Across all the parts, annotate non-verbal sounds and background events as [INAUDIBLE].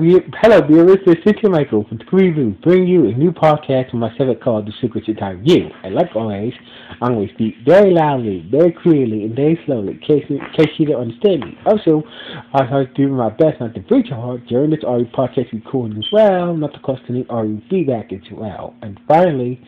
Hello, viewers. This is Cynthia Michael from Preview, bringing you a new podcast from my segment called The Secrets of Time You. And like always, I'm going to speak very loudly, very clearly, and very slowly, in case, in case you don't understand me. Also, I try to do my best not to breach your heart during this audio podcast recording as well, not to cause any audio feedback as well. And finally,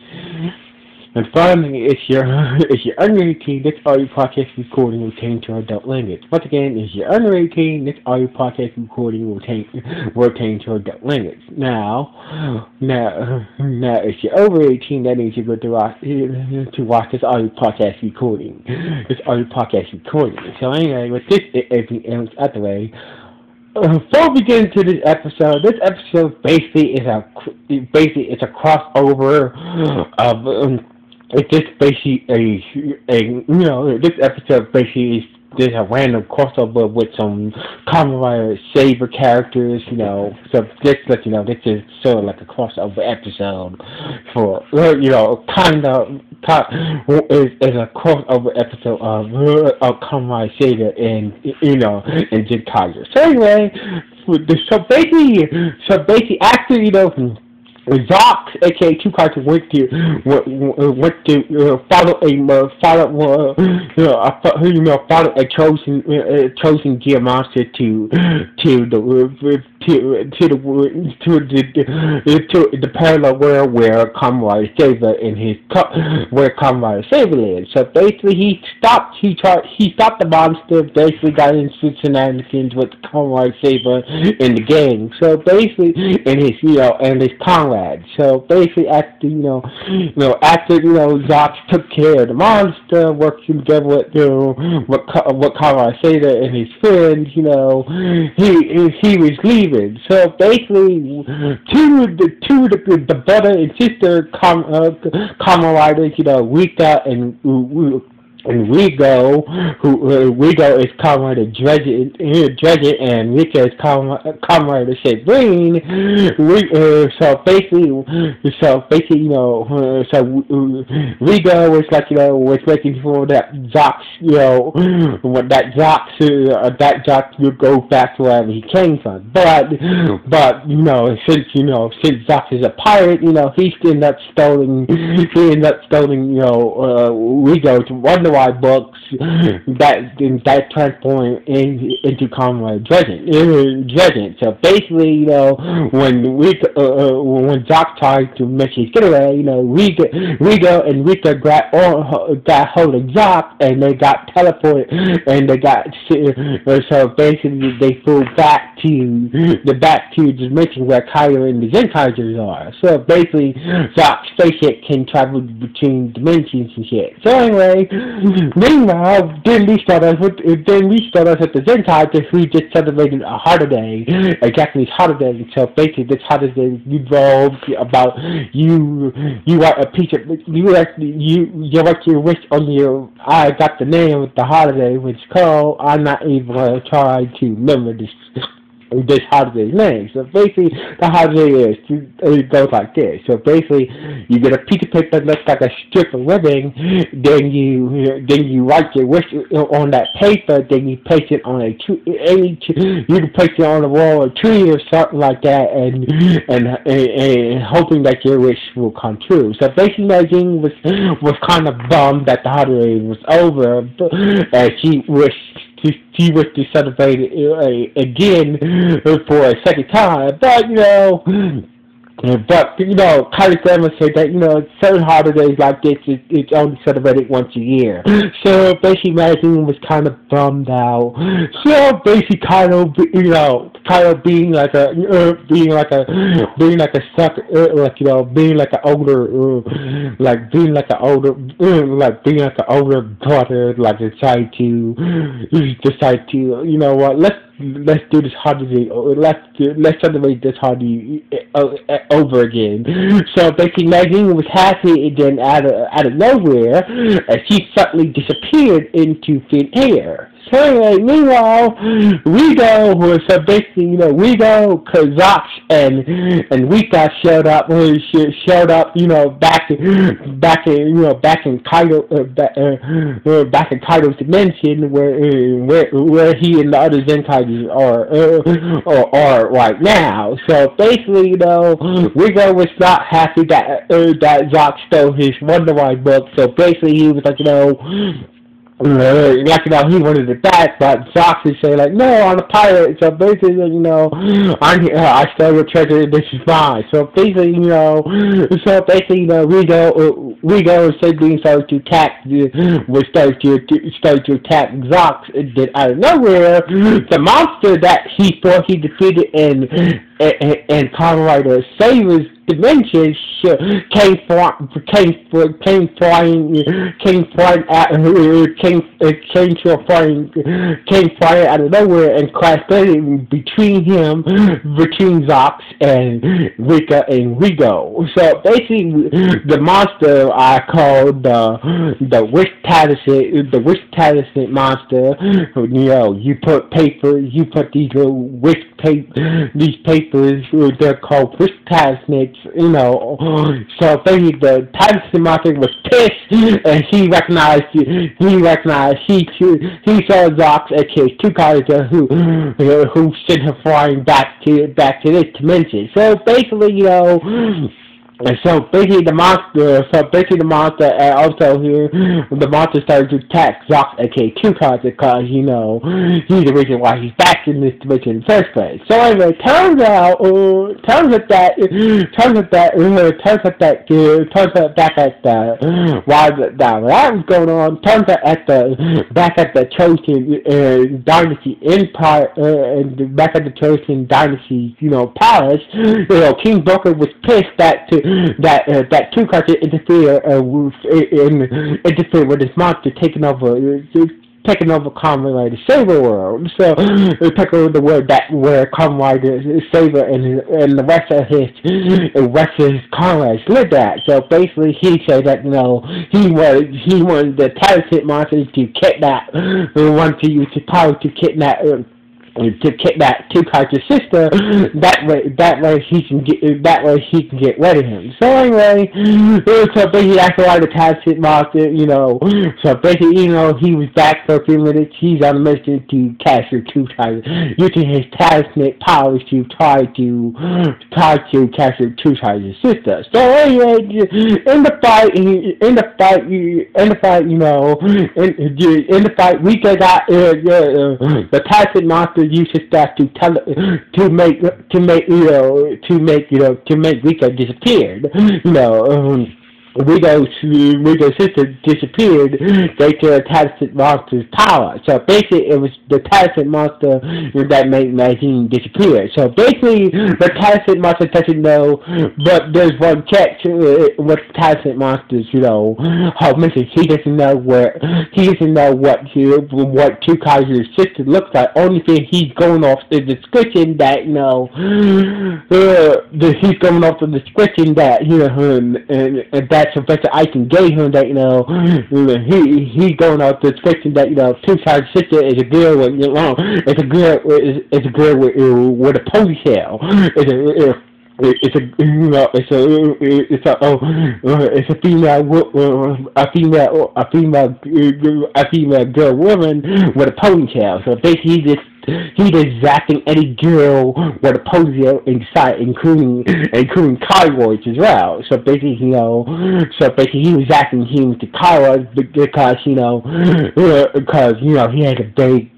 and finally, if you're [LAUGHS] if you're under 18, this audio podcast recording will change to adult language. Once again, if you're under 18, this audio podcast recording will change [LAUGHS] will change to adult language. Now, now, now, if you're over 18, that means you're going to watch [LAUGHS] to watch this audio podcast recording. This audio podcast recording. So anyway, with this everything else out the way. Uh, before we get into this episode, this episode basically is a basically it's a crossover of um, it's just basically a, a you know this episode basically is just a random crossover with some Kamen Rider Saber characters, you know. So just let you know, this is sort of like a crossover episode for you know, kind of is is a crossover episode of of Kamen Rider Saber and you know and Jin Kaiser. So anyway, so basically, so basically after you know. Zox, aka Two Cartoon, went to went to uh, follow a uh, follow uh, a, you know follow a chosen uh, chosen gear monster to to the to to the to the to the parallel world where Rider Saber in his where Kamen Rider Saber lives. So basically, he stopped he tried he stopped the monster. Basically, got into shenanigans with Rider Saber in the game. So basically, in his you know and his comrade so basically, after you know, you know, after you know, Zox took care of the monster, working together with you know, what what Kara Seda and his friends, you know, he he was leaving. So basically, two the two the, the brother and sister com uh, Kamen you know, Rika and and Rigo, who uh, Rigo is Comrade Dredget, uh, Dredget, and Rika is Comrade Sabrine. We, uh, so basically, so basically, you know, uh, so uh, Rigo was like, you know, was making sure that Zox, you know, what that Zox, uh, that Zox would go back to wherever he came from. But, but you know, since you know, since Zox is a pirate, you know, he's ended up stealing, he ended up stealing, you know, uh, Rigo to wonder why books that that transform in, into Comrade Dredgent. Dredgent. So basically, you know, when we uh, uh, when Doc tried to make his getaway, you know, Riga, Riga and Rika got on, got hold of Doc and they got teleported and they got uh, so basically they flew back to the back to the dimension where Kyler and the Zenkaisers are. So basically, Doc's spaceship can travel between dimensions and shit. So anyway, Meanwhile, we us with, then we start us at the Zenkai who just celebrated a holiday, a Japanese holiday. So basically, this holiday involves about you, you are a piece of, you actually, you, you write your wish on your, I got the name of the holiday, which called, I'm not even going to try to remember this this holiday's name. So basically, the holiday is it goes like this. So basically, you get a piece of paper that looks like a strip of ribbon. Then you then you write your wish on that paper. Then you place it on a tree. Any tree, you can place it on a wall or tree or something like that, and and, and, and hoping that your wish will come true. So basically, Nadine was was kind of bummed that the holiday was over, and she wished he was to uh, again for a second time. But you know, but you know, Kylie Grandma said that you know certain holidays like this it, it's only celebrated once a year. So basically, Magine was kind of bummed out. So basically, kind of you know, kind of being like a uh, being like a being like a sucker, uh, like you know, being like an older, uh, like being like an older, uh, like being like an older daughter, like decide to decide to you know what let's let's do this holiday, let's let's celebrate this holiday uh, uh, over again. [LAUGHS] So basically, Maggie was happy, and then out of out of nowhere, uh, she suddenly disappeared into thin air. So anyway, meanwhile, we go, so basically, you know, we go, Kazakh and, and we got showed up, showed up, you know, back, in back in, you know, back in Kaido, uh, back, uh, uh, back in Kaido's dimension where, uh, where, where he and the other Zenkais are, uh, are, right now. So basically, you know, Rigo was not happy that, uh, that Zox stole his Wonder Ride Book, so basically he was like, you know, like, you know, he wanted it back, but Zox is saying, like, no, I'm a pirate, so basically, you know, I'm, uh, I stole your treasure, this is mine. So basically, you know, so basically, you know, we go, uh, we go, instead of being started to attack, we started to, started to attack Zox, and then out of nowhere, the monster that he thought he defeated in, in, in Kamen Savers dimensions uh, uh, came flying, came came flying, came flying at, came came to a flying, came flying out of nowhere and crashed between him, between Zox and Rika and Rigo. So basically, the monster I called the the wish talisman, the wish talisman monster. You know, you put paper, you put these little wish paper, these papers. They're called wish talismans you know, [SIGHS] so basically the Tyson Martin was pissed, and he recognized, you. he recognized, he he saw Zox as his two characters who who sent him flying back to back to this dimension. So basically, you know. And so basically the monster, so basically the monster, and also here, the monster started to attack Zox, aka Two Cards, because, you know, he's the reason why he's back in this dimension in the first place. So anyway, turns out, uh, turns out that, turns out that, uh, turns out that, uh, turns out back at the, while the, that, that was going on, turns out at the, back at the Chosen, uh, Dynasty Empire, uh, and back at the Chosen Dynasty, you know, palace, you know, King Booker was pissed that, to, that uh, that two cards interfere uh, with, in, interfere with this monster taking over uh, taking over Kamen Rider Saber World. So uh, take over the world that where Kamen Rider Saber and and the rest of his the rest of his comrades lived at. So basically, he said that you know he was he wanted the talented monsters to kidnap, uh, wanted to use his power to kidnap. Uh, to kidnap Two-Kai's sister. That way, that way he can get that way he can get rid of him. So anyway, so basically after all the talented monster, you know, so basically you know he was back for a few minutes. He's on a mission to capture Two-Kai, using his talismanic powers to try to try to capture Two-Kai's sister. So anyway, in the fight, in the fight, in the fight, you know, in, in the fight, we got uh, uh, the talented monster use his staff to tell to make to make you know to make you know to make Rico disappeared. You know. Um, Rigo's, Rigo's sister disappeared due to a Tattlet monster's power. So basically, it was the Tattlet monster that made Magine disappear. So basically, the Tattlet monster doesn't know, but there's one catch uh, with Tattlet monsters, you know, how missing. He doesn't know where, he doesn't know what to, what Twokaizer's sister looks like. Only thing he's going off the description that, you know, uh, he's going off the description that, you know, and, and that that Professor Aiken gave him that, you know, [GASPS] he he going out the description that, you know, Two Sides Sister is a girl with, you know, it's a girl, it's, it's a girl with, with a ponytail. [GASPS] It's a, it's, it's a you know it's a it's a oh it's a female uh, a female a female a female girl woman with a ponytail. So basically, this he was zapping any girl with a ponytail inside, including including Kairoids as well. So basically, you know, so basically he was zapping him with the Kairoids because you know, because you know he had a big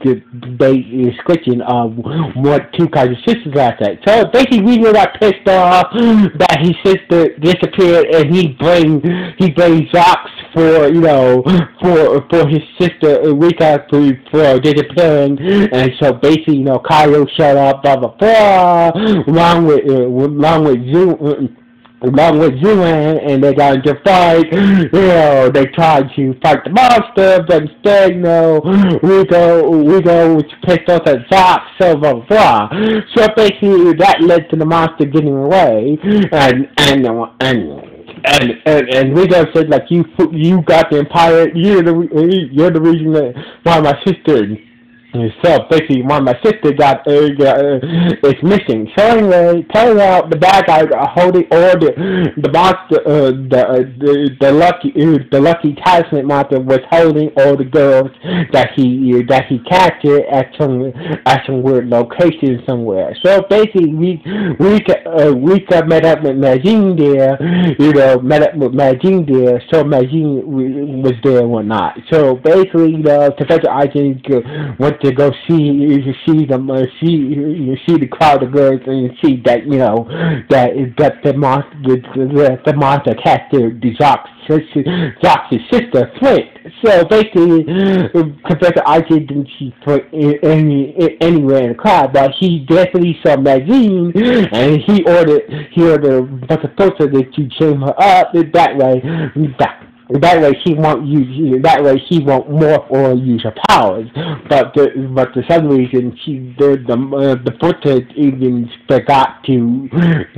big description of what two kinds of sisters last night. So basically, we were got pissed off that his sister disappeared, and he bring he brings Zox for you know for for his sister Rika for, for disappearing, and so basically, you know, Cairo shut up, blah, blah, blah, along with, uh, along with Zoom, uh, along with Zuan, and they got into fight, you know, they tried to fight the monster, but instead, you know, we go, we go with pistols and Zox, so blah, blah, blah. So basically, that led to the monster getting away, and, and, and, and and and Rigo said like you you got the empire you're the you're the reason that why my sister So basically, when my sister got uh, uh, is missing. So anyway, turns out the bad I are holding all the the monster, uh, the, uh, the the lucky uh, the lucky talisman monster was holding all the girls that he uh, that he captured at some at some weird location somewhere. So basically, we we uh, we met up with Magine there, you know, met up with Magine there. So Magine was there and whatnot. So basically, you know, Professor Agent went to go see you see them uh, see you see the crowd of girls and you see that you know that that the monster the, the, the monster captured the Zox Zox's sister Flint. So basically, Professor Archie didn't see Flint any, anywhere in the crowd, but he definitely saw Magine and he ordered he ordered Dr. Poster to chain her up that way. That that way he won't use. That way she won't morph or use her powers. But the, but for some reason she the the uh, the footage even forgot to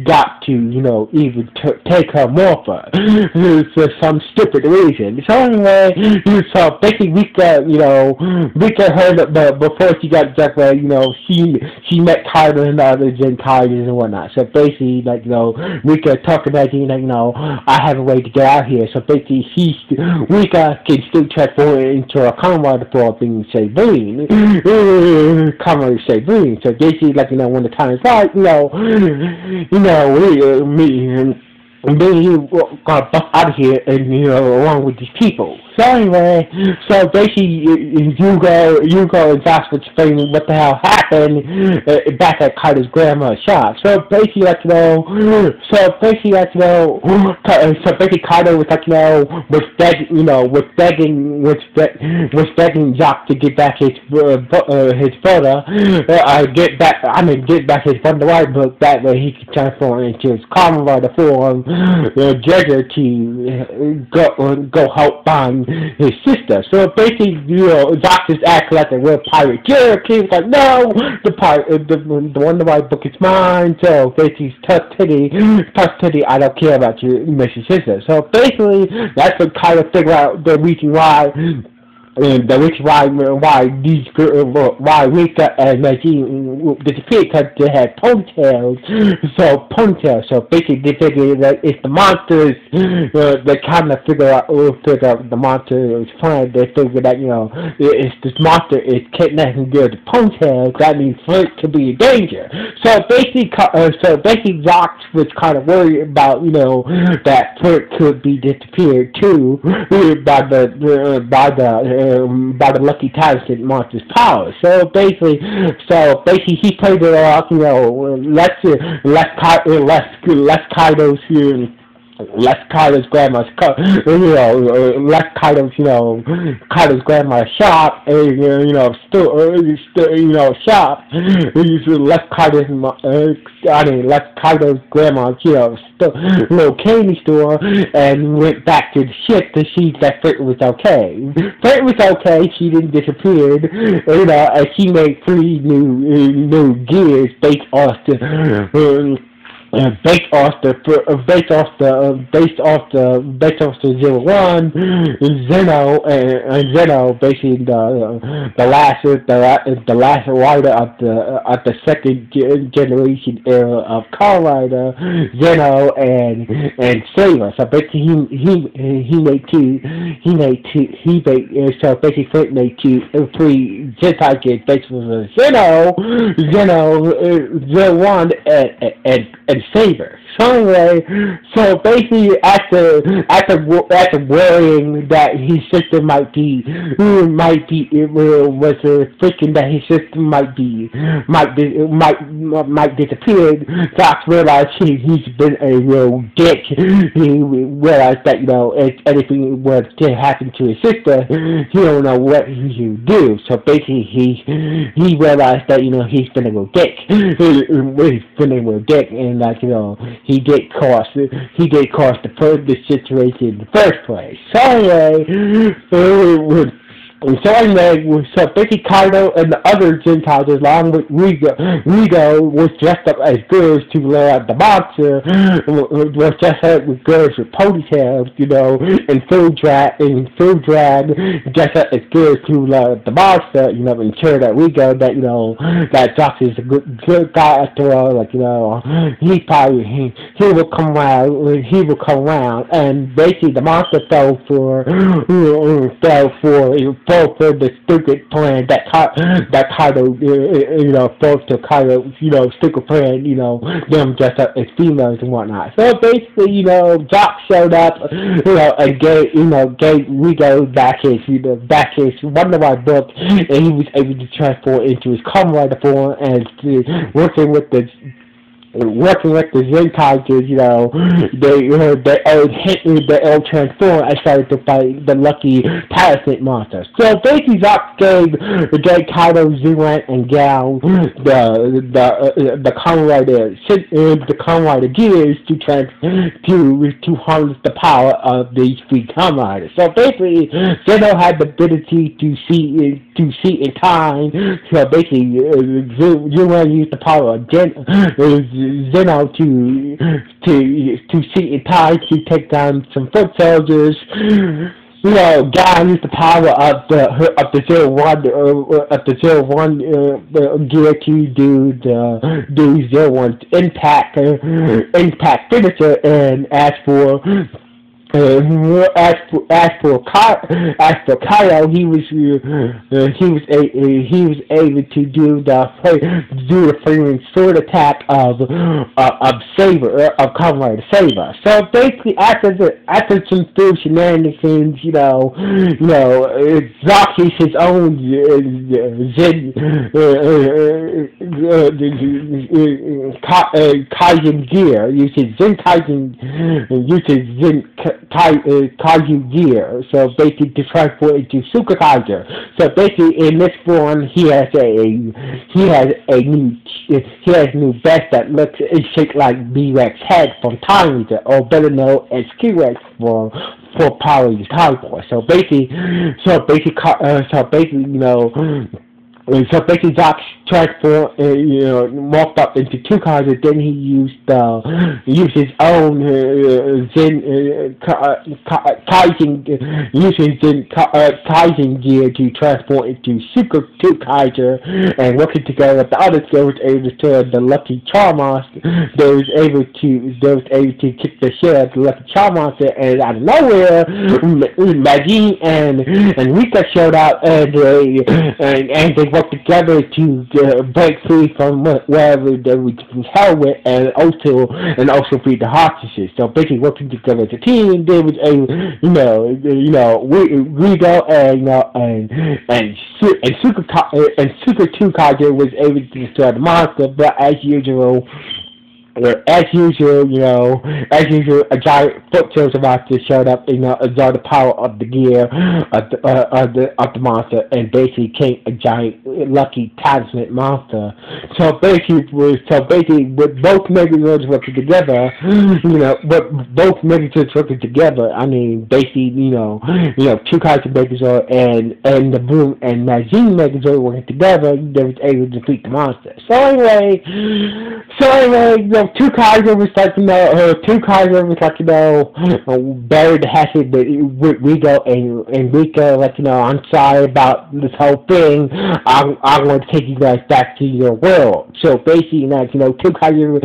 got to you know even take her morpher [LAUGHS] for some stupid reason. So anyway, [LAUGHS] so basically Rika you know Rika heard but before she got way you know she she met Carter and others and Tigers and whatnot. So basically like you know Rika talked about you know you know I have a way to get out here. So basically she we got can still transform into a common for being say green. [LAUGHS] common say green. So basically like you know when the time is right, you know you know we uh, me and then he got out of here and you know along with these people. So anyway, so basically you you go you go and Josh explaining what the hell happened uh, back at Carter's grandma's shop. So basically like you know so basically like you know so basically Carter was like you know was begging you know was begging was be- was begging Jock to get back his uh, uh, his photo uh, get back I mean get back his Thunder White book that way he could transform into his Kamen Rider form uh, Jagger to uh, go go help find his sister. So basically, you know, doctors act like a real pirate jerk. He's like, no, the pirate, uh, the, the one the white book is mine. So basically, touch titty, touch titty. I don't care about you, Mrs. Sister. So basically, that's the kind of figure out the reason why and the reason why why these girls why Rika and Magine disappeared because they had ponytails. So ponytails. So basically, they figure that it's the monsters. Uh, they kind of figure out uh, figure out the monster is fine. They figure that you know it's this monster is kidnapping girls with ponytails. That means Flint could be a danger. So basically, uh, so basically, Zox was kind of worried about you know that Flint could be disappeared too by the uh, by the um, by the Lucky Talisman monster's power. So basically, so basically he played it off, you know, less less less less Kaido's less Carter's grandma's, [LAUGHS] you know, less Carter's, you know, Carter's grandma's shop, and you know, still, uh, you know, shop. [LAUGHS] Less Carter's, uh, I mean, less Carter's grandma's, you know, still, little candy store, and went back to the ship to see that Frit was okay. Frit was okay. She didn't disappear, you know, and she made three new new gears based off the. Uh, uh, based off the uh, based off the uh, based off the based off the zero one Zi-O and, and Zi-O basically the uh, the last uh, the the last rider of the of the second generation era of car rider Zi-O and and Saber. So basically he he he made two he made two he made so basically Flint made two three Gentai kids based on Zi-O Zi-O Zero one and and and favor. So anyway, so basically after after after worrying that his sister might be might be was uh, thinking that his sister might be might be might might disappear, Fox realized he he's been a real dick. He realized that you know if anything were to happen to his sister, he don't know what he do. So basically he he realized that you know he's been a real dick. He's been a real dick, and like you know he did cost he did cost the, the situation in the first place. So anyway, [LAUGHS] And so anyway, so Becky Kaido and the other Gentiles, along with Rigo, Rigo was dressed up as girls to lay out the boxer, was dressed up with girls with ponytails, you know, and full drag, and full drag, dressed up as girls to lay out the boxer, you know, ensure that Rigo, that, you know, that Josh is a good, good guy after all, like, you know, he probably, he, he will come around, he will come around, and basically the monster fell for, fell for, fall for the stupid plan that that Kaido, uh, uh, you know, falls to Kaido, you know, stupid plan, you know, them dressed up as females and whatnot. So basically, you know, Jock showed up, you know, and gave, you know, gave Rigo back his, you know, back his Wonder book, and he was able to transform into his comrade form and working with the working with the Zen [GASPS] you know, they uh, they old hit they old transform. I started to fight the lucky parasite monster. So basically, Zox gave gave Kaido, Zuran, and Gal the the uh, the uh, the Rider gears to trans to to harness the power of these three Riders. So basically, Zi-O had the ability to see to see in time. So basically, uh, used the power of Gen. Uh, Zi-O to to to see time to take down some foot soldiers. You know, God used the power of the of the zero one uh, of the zero one uh, gear to do the do zero one impact uh, impact finisher and ask for uh, as for as for Ky- as for Kyle, he was uh, uh, he was a, uh, he was able to do the do the flaming sword attack of uh, of Saber uh, of Conrad Saber. So basically, after the after some through shenanigans, you know, you know, Zaki his own Zen Kaizen gear uses Zen Kaizen uses Zen Kaiju gear. So basically to transform into Super Kaiju. So basically in this form he has a he has a new he has new vest that looks is shaped like B-Rex head from Time or better known as Q-Rex for for Power Rangers Force. So basically so basically uh, so basically you know so basically Jock transformed, uh, you know, morphed up into two cars, and then he used uh, used his own uh, Zen uh, uh Kaizen, uh, used his Zen uh, Kaizen gear to transform into Super Two Kaiser, and working together with the other skills was able to turn the Lucky Charmos. They was able to they was able to kick the shit out of the Lucky Charmos, and out of nowhere, Maggie and and Rika showed up, and they and, and they worked together to uh, break free from wherever they were held with and also and also free the hostages. So basically working together as a team, they was a you know you know we we go and you know and and and Super and Super Two Kaja was able to destroy the monster, but as usual as usual, you know, as usual, a giant foothills monster showed up, you know, absorbed the power of the gear of the, uh, of the of the monster, and basically came a giant lucky talisman monster. So basically, so basically with both Megazords working together, you know, but both Megazords working together, I mean, basically, you know, you know, two kinds of Megazord and and the Boom and Majin Megazord working together, they was able to defeat the monster. So anyway, so anyway, know, two like, you know, uh, two was like, you know, buried hatchet, but Rigo and, Rika, like, you know, I'm sorry about this whole thing. I'm, I'm going to take you guys back to your world. So basically, like, you know, Twokaizer,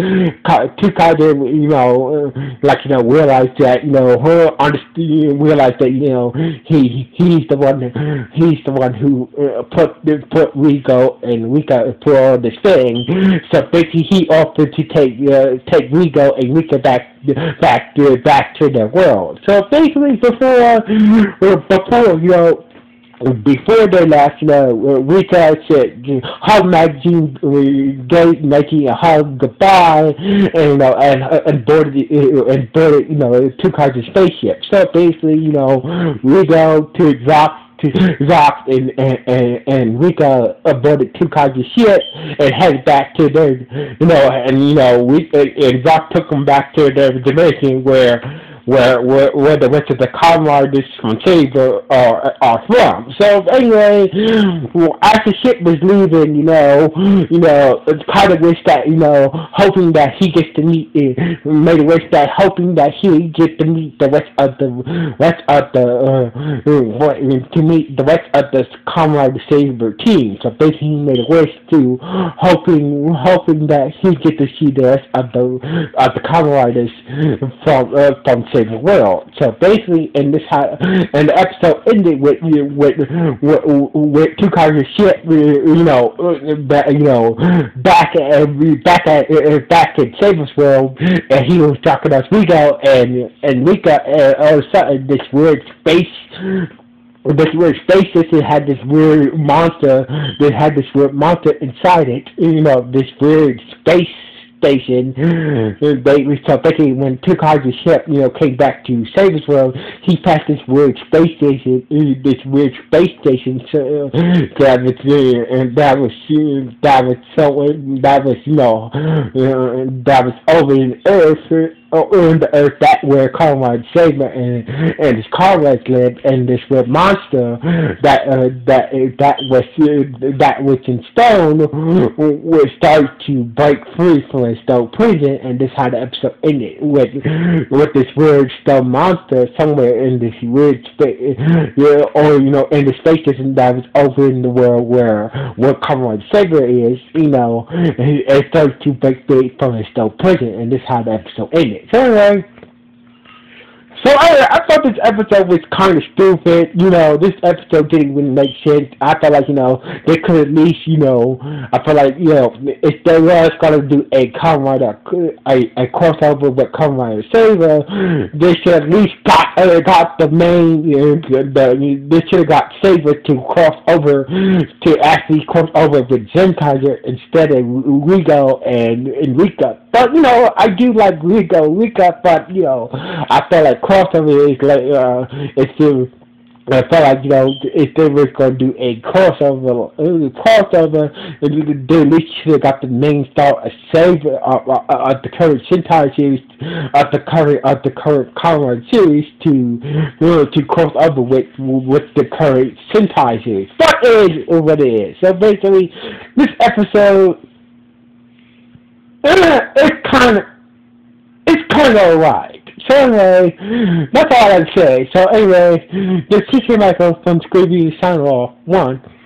two Kaiser, you know, uh, like, you know, realized that, you know, her understand, realized that, you know, he, he's the one, he's the one who uh, put, put Rigo and Rika through all this thing. So basically, he offered to take, uh, take Rigo and Rika back back to back to their world. So basically, before uh, before you know. Before they left, you know, Rika said, hug Magine, uh, gave making a hug goodbye, and, you know, and, and boarded, and boarded, you know, two cars of spaceship. So basically, you know, Rigo to drop Zox and, and, and, and Rika aborted two kinds of shit and headed back to their, you know, and, you know, we, and, Zox took them back to their dimension where, where where, where the rest of the comrades from Saber are are from. So anyway, as the ship was leaving, you know, you know, kind of wish that you know, hoping that he gets to meet, made a wish that hoping that he gets to meet the rest of the rest of the uh, to meet the rest of the comrade Saber team. So basically, he made a wish to hoping hoping that he get to see the rest of the of the comrades from uh, from Saber World. So basically, in this and the episode ended with with with, with two cars of shit, you know, back you know back at back at back in Saber's World, and he was talking to Rico, and and Rico uh, all of a sudden this weird space this weird space station had this weird monster that had this weird monster inside it. You know, this weird space station. [GASPS] They so basically when cars of ship, you know, came back to Saber's World, he passed this weird space station, uh, this weird space station so, [GASPS] that was and that was uh, that was so that was you know uh, that was over in Earth on the earth that where Conrad Saber and and his comrades lived, and this red monster that uh, that that was uh, that was in stone would start to break free from his stone prison, and this how the episode ended with with this weird stone monster somewhere in this weird space, or you know in the space that was over in the world where where Conrad Saber is, you know, it starts to break free from his stone prison, and this how the episode ended. So anyway, so I, I thought this episode was kind of stupid. You know, this episode didn't really make sense. I felt like, you know, they could at least, you know, I feel like, you know, if they was to do a Kamen Rider, a, a crossover with Kamen Rider Saber, they should at least got, uh, got the main, uh, the, they should have got Saber to cross over, to actually cross over with Zenkaiser instead of Rigo and, Rika. But, you know, I do like Rigo, Rika, but, you know, I felt like crossover is like uh, it's still. I felt like you know if they were going to do a crossover, uh, crossover, they at least should have got the main star a save uh, uh, uh, the current Sentai series, of the current of the current Kamen series to you know, to cross over with with the current Sentai series. That is what it is. So basically, this episode [CLEARS THROAT] it's kind of it's kind of alright. So anyway, that's all I'd say. So anyway, this is Michael from Scooby Sound Off 1.